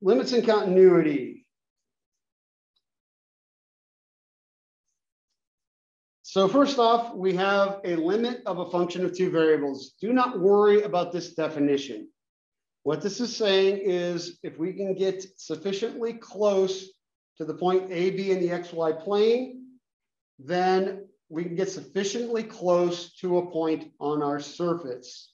Limits and continuity. So first off, we have a limit of a function of two variables. Do not worry about this definition. What this is saying is if we can get sufficiently close to the point AB in the XY plane, then we can get sufficiently close to a point on our surface.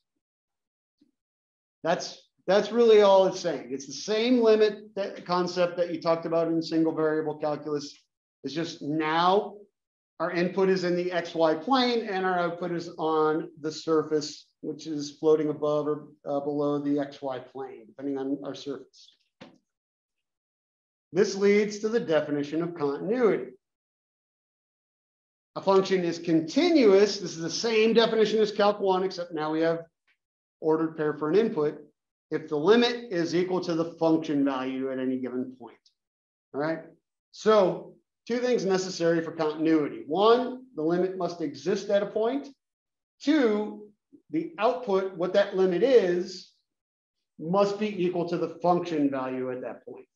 That's, that's really all it's saying. It's the same limit that concept that you talked about in single variable calculus. It's just now our input is in the XY plane and our output is on the surface, which is floating above or uh, below the XY plane, depending on our surface. This leads to the definition of continuity. A function is continuous. This is the same definition as Calc 1, except now we have ordered pair for an input. If the limit is equal to the function value at any given point. All right. So two things necessary for continuity. One, the limit must exist at a point. Two, the output, what that limit is, must be equal to the function value at that point.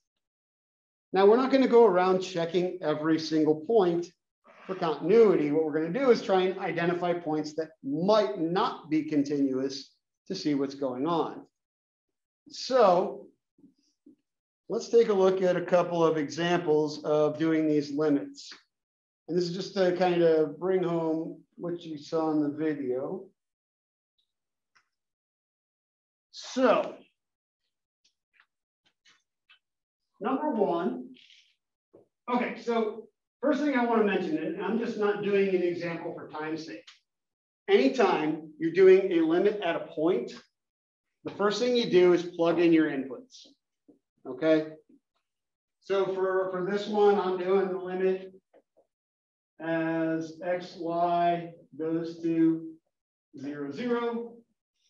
Now, we're not going to go around checking every single point for continuity. What we're going to do is try and identify points that might not be continuous to see what's going on. So let's take a look at a couple of examples of doing these limits. And this is just to kind of bring home what you saw in the video. So, number one, okay, so first thing I want to mention, and I'm just not doing an example for time's sake. Anytime you're doing a limit at a point, the first thing you do is plug in your inputs. Okay. So for, for this one, I'm doing the limit as xy goes to 0, 0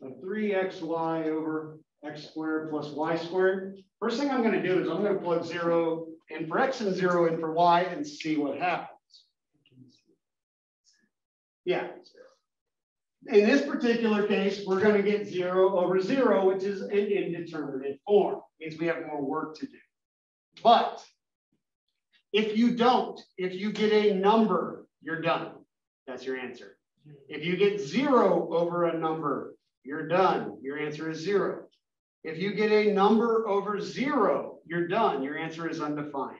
of 3xy over x squared plus y squared. First thing I'm going to do is I'm going to plug 0 in for x and 0 in for y and see what happens. Yeah. In this particular case, we're going to get 0 over 0, which is an indeterminate form. It means we have more work to do. But if you don't, if you get a number, you're done. That's your answer. If you get 0 over a number, you're done. Your answer is 0. If you get a number over 0, you're done. Your answer is undefined.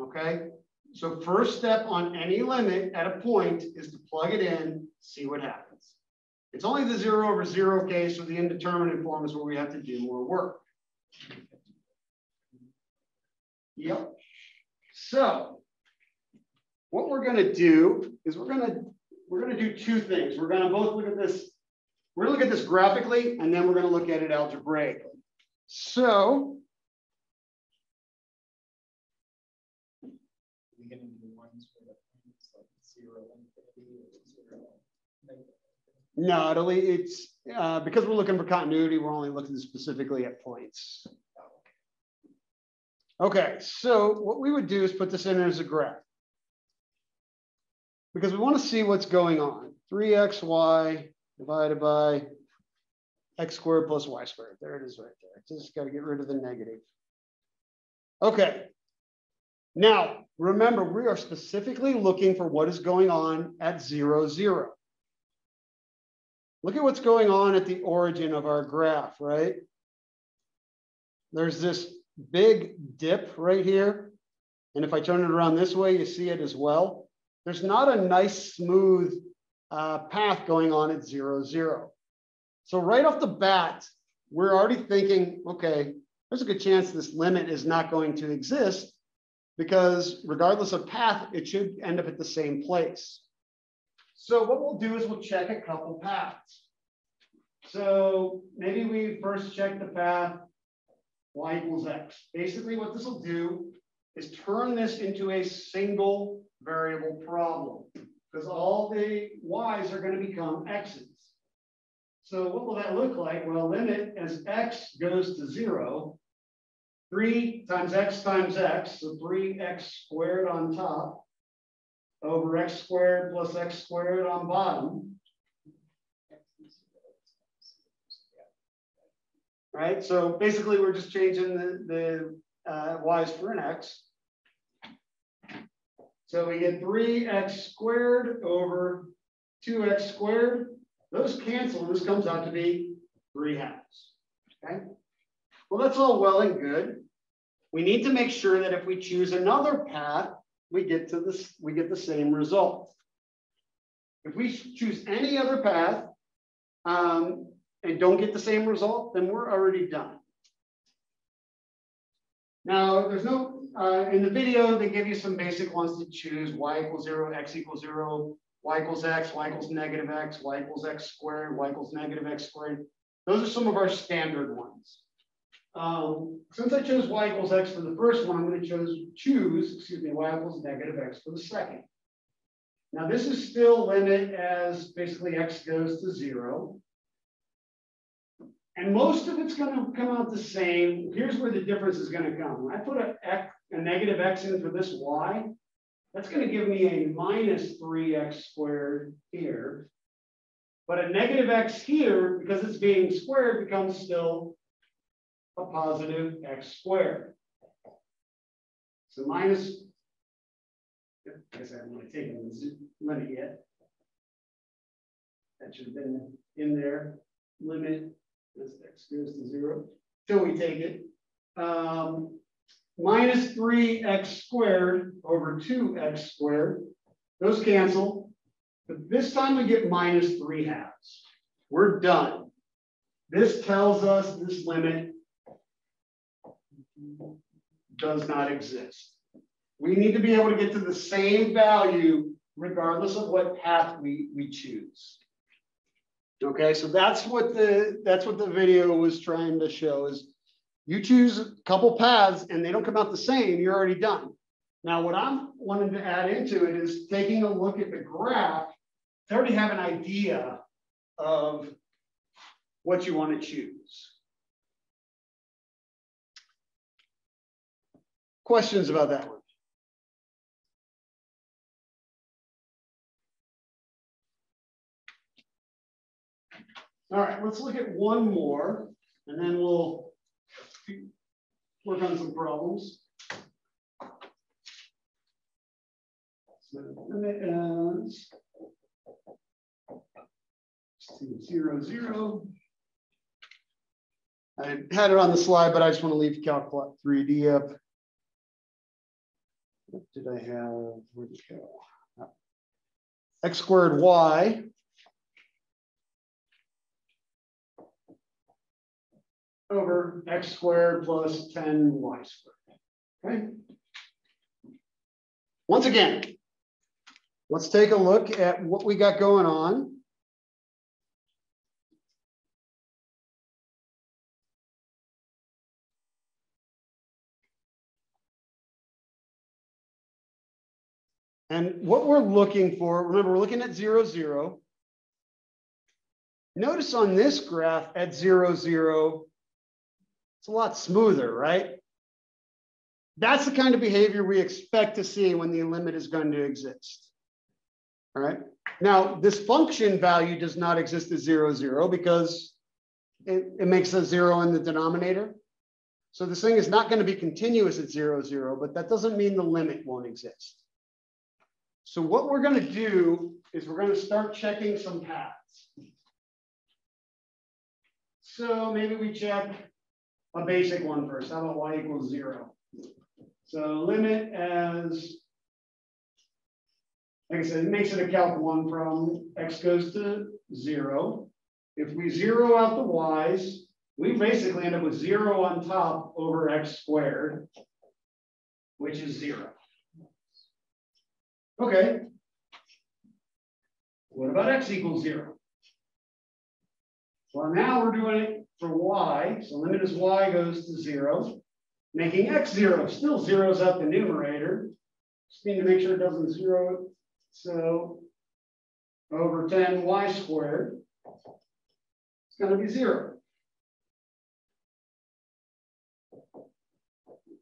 Okay? So first step on any limit at a point is to plug it in, see what happens. It's only the zero over zero case or the indeterminate forms where we have to do more work. Yep. So what we're going to do is we're going to we're going to do two things. We're going to both look at this. We're going to look at this graphically, and then we're going to look at it algebraically. So No, it'll, it's uh, because we're looking for continuity, we're only looking specifically at points. Okay, so what we would do is put this in as a graph because we want to see what's going on. 3xy divided by x squared plus y squared. There it is right there. Just got to get rid of the negative. Okay. Now, remember, we are specifically looking for what is going on at zero, zero. Look at what's going on at the origin of our graph, right? There's this big dip right here. And if I turn it around this way, you see it as well. There's not a nice smooth uh, path going on at zero, zero. So right off the bat, we're already thinking, okay, there's a good chance this limit is not going to exist because regardless of path, it should end up at the same place. So what we'll do is we'll check a couple paths. So maybe we first check the path y equals x. Basically what this will do is turn this into a single variable problem because all the y's are going to become x's. So what will that look like? Well, limit as x goes to zero, three times x times x, so three x squared on top over x squared plus x squared on bottom. right? So basically we're just changing the, the uh, y's for an x. So we get 3x squared over 2x squared. Those cancel, and this comes out to be 3 halves. Okay? Well, that's all well and good. We need to make sure that if we choose another path, we get to this, we get the same result. If we choose any other path um, and don't get the same result, then we're already done. Now, there's no, uh, in the video, they give you some basic ones to choose, y equals zero, x equals zero, y equals x, y equals negative x, y equals x squared, y equals negative x squared. Those are some of our standard ones. Um, since I chose y equals x for the first one, I'm going to choose, choose, excuse me, y equals negative x for the second. Now this is still limit as basically x goes to zero. And most of it's going to come out the same. Here's where the difference is going to come. When I put a, x, a negative x in for this y, that's going to give me a minus 3x squared here. But a negative x here, because it's being squared, becomes still a positive x squared. So minus, I guess I haven't really taken the limit yet. That should have been in there. Limit as x goes to zero till we take it. Um, minus 3x squared over 2x squared. Those cancel. But this time we get minus 3 halves. We're done. This tells us this limit does not exist. We need to be able to get to the same value regardless of what path we, we choose. Okay, so that's what the that's what the video was trying to show is you choose a couple paths and they don't come out the same, you're already done. Now, what I'm wanting to add into it is taking a look at the graph to already have an idea of what you want to choose. Questions about that one? All right, let's look at one more, and then we'll work on some problems. So limit as zero, zero. I had it on the slide, but I just want to leave Calculate 3D up. What did I have? Where'd it go? X squared Y over x squared plus 10y squared. Okay. Once again, let's take a look at what we got going on. And what we're looking for, remember, we're looking at zero, zero. Notice on this graph at zero, zero, it's a lot smoother, right? That's the kind of behavior we expect to see when the limit is going to exist. All right. Now, this function value does not exist at zero, zero because it, it makes a zero in the denominator. So this thing is not going to be continuous at zero, zero, but that doesn't mean the limit won't exist. So what we're going to do is we're going to start checking some paths. So maybe we check a basic one first. How about y equals zero? So limit as, like I said, it makes it a calc one from x goes to zero. If we zero out the y's, we basically end up with zero on top over x squared, which is zero. Okay. What about x equals zero? Well, now we're doing it for y, so limit as y goes to zero, making x zero, still zeros out the numerator. Just need to make sure it doesn't zero. So over 10 y squared, it's going to be zero.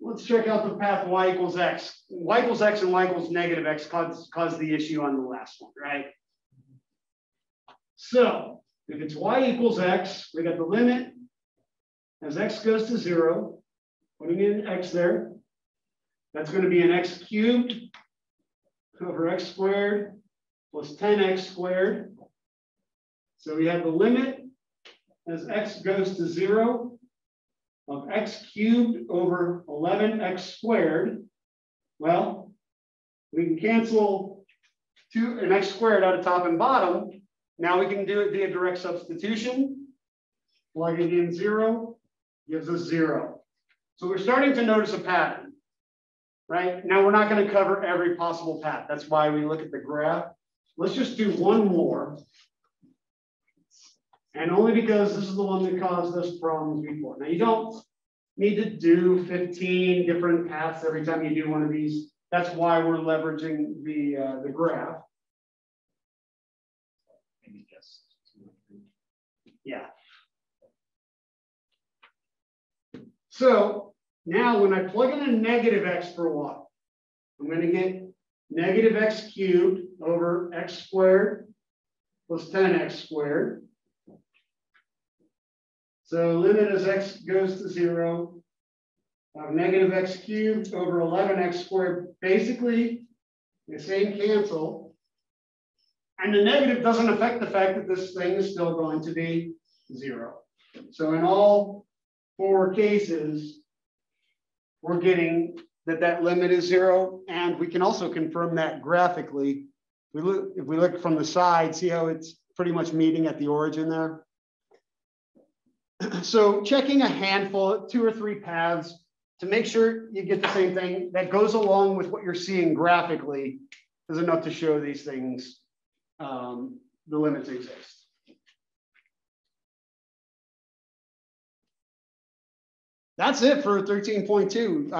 Let's check out the path y equals x. y equals x and y equals negative x caused, caused the issue on the last one, right? So if it's y equals x, we got the limit as x goes to zero, putting in x there, that's going to be an x cubed over x squared plus 10x squared. So we have the limit as x goes to zero of x cubed over 11x squared. Well, we can cancel two an x squared out of top and bottom. Now we can do it via direct substitution. Plugging in zero gives us zero. So we're starting to notice a pattern, right? Now we're not going to cover every possible path. That's why we look at the graph. Let's just do one more. And only because this is the one that caused us problems before. Now you don't need to do 15 different paths every time you do one of these. That's why we're leveraging the, uh, the graph. Yeah. So now when I plug in a negative x for y, I'm going to get negative x cubed over x squared plus 10x squared. So limit as x goes to zero, of negative x cubed over 11x squared, basically the same cancel. And the negative doesn't affect the fact that this thing is still going to be zero. So in all four cases, we're getting that that limit is zero. And we can also confirm that graphically. We look, if we look from the side, see how it's pretty much meeting at the origin there. So checking a handful, two or three paths to make sure you get the same thing that goes along with what you're seeing graphically is enough to show these things, um, the limits exist. That's it for 13.2. Uh,